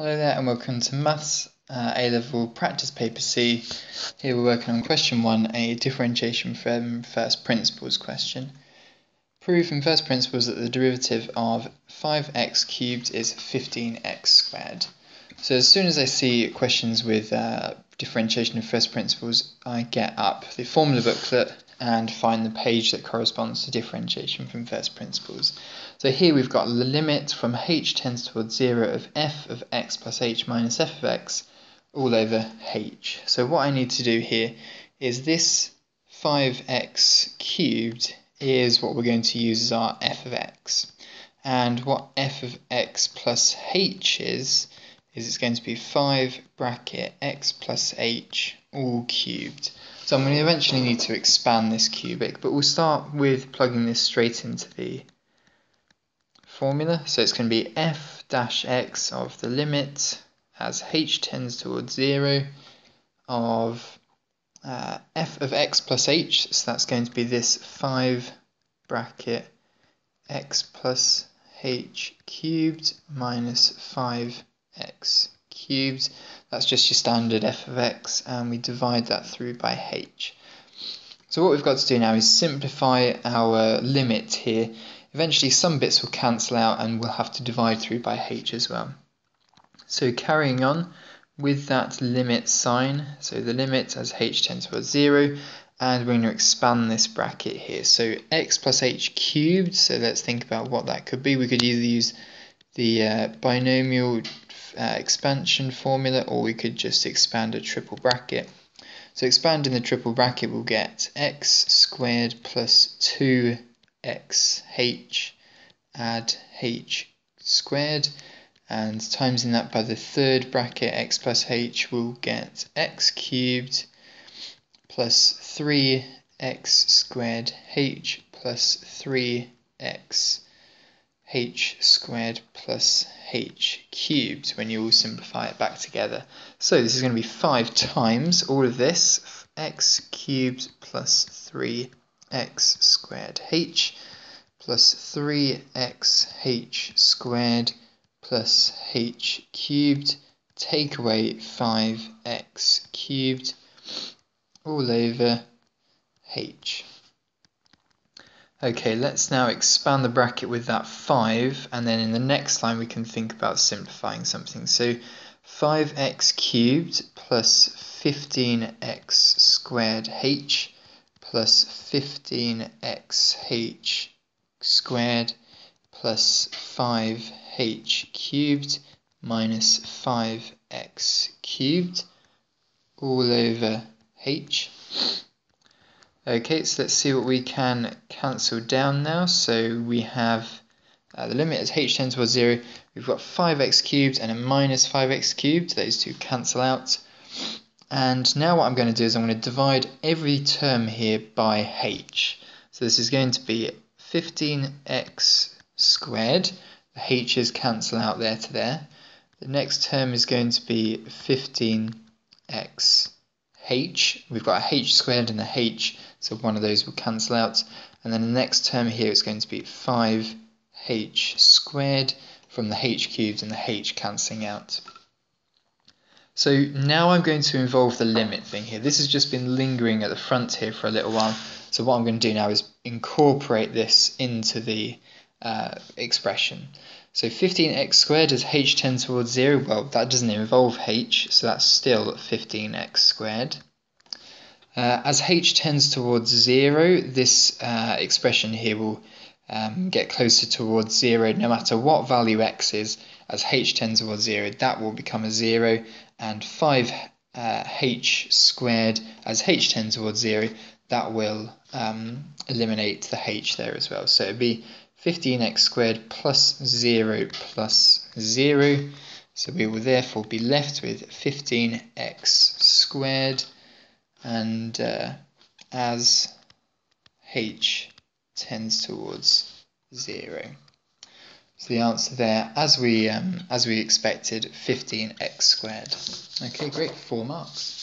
Hello there and welcome to Maths uh, A-Level Practice Paper C. Here we're working on question 1, a differentiation from first principles question. Prove in first principles that the derivative of 5x cubed is 15x squared. So as soon as I see questions with uh, differentiation of first principles, I get up the formula booklet and find the page that corresponds to differentiation from first principles. So here we've got the limit from h tends towards 0 of f of x plus h minus f of x all over h. So what I need to do here is this 5x cubed is what we're going to use as our f of x. And what f of x plus h is, is it's going to be 5 bracket x plus h all cubed. So I'm going to eventually need to expand this cubic, but we'll start with plugging this straight into the formula. So it's going to be f dash x of the limit as h tends towards 0 of uh, f of x plus h, so that's going to be this 5 bracket x plus h cubed minus 5x cubed. That's just your standard f of x, and we divide that through by h. So what we've got to do now is simplify our limit here. Eventually some bits will cancel out and we'll have to divide through by h as well. So carrying on with that limit sign, so the limit as h tends towards 0, and we're going to expand this bracket here. So x plus h cubed, so let's think about what that could be. We could either use the uh, binomial uh, expansion formula or we could just expand a triple bracket. So expanding the triple bracket we'll get x squared plus 2xh add h squared and timesing that by the third bracket x plus h we'll get x cubed plus 3x squared h plus 3x h squared plus h cubed when you all simplify it back together. So this is going to be 5 times all of this, x cubed plus 3x squared h plus 3x h squared plus h cubed, take away 5x cubed all over h. Okay, let's now expand the bracket with that 5, and then in the next line we can think about simplifying something. So 5x cubed plus 15x squared h plus 15xh squared plus 5h cubed minus 5x cubed all over h. Okay, so let's see what we can cancel down now. So we have uh, the limit as h tends towards 0. We've got 5x cubed and a minus 5x cubed. Those two cancel out. And now what I'm going to do is I'm going to divide every term here by h. So this is going to be 15x squared. The h's cancel out there to there. The next term is going to be 15x h. We've got a h squared and a h so one of those will cancel out. And then the next term here is going to be 5h squared from the h cubed and the h cancelling out. So now I'm going to involve the limit thing here. This has just been lingering at the front here for a little while. So what I'm going to do now is incorporate this into the uh, expression. So 15x squared as h tends towards 0, well that doesn't involve h, so that's still 15x squared. Uh, as h tends towards 0, this uh, expression here will um, get closer towards 0 no matter what value x is. As h tends towards 0, that will become a 0, and 5h uh, squared as h tends towards 0, that will um, eliminate the h there as well. So it would be 15x squared plus 0 plus 0. So we will therefore be left with 15x squared and uh, as h tends towards 0. So the answer there, as we um, as we expected, 15x squared. Okay, great, four marks.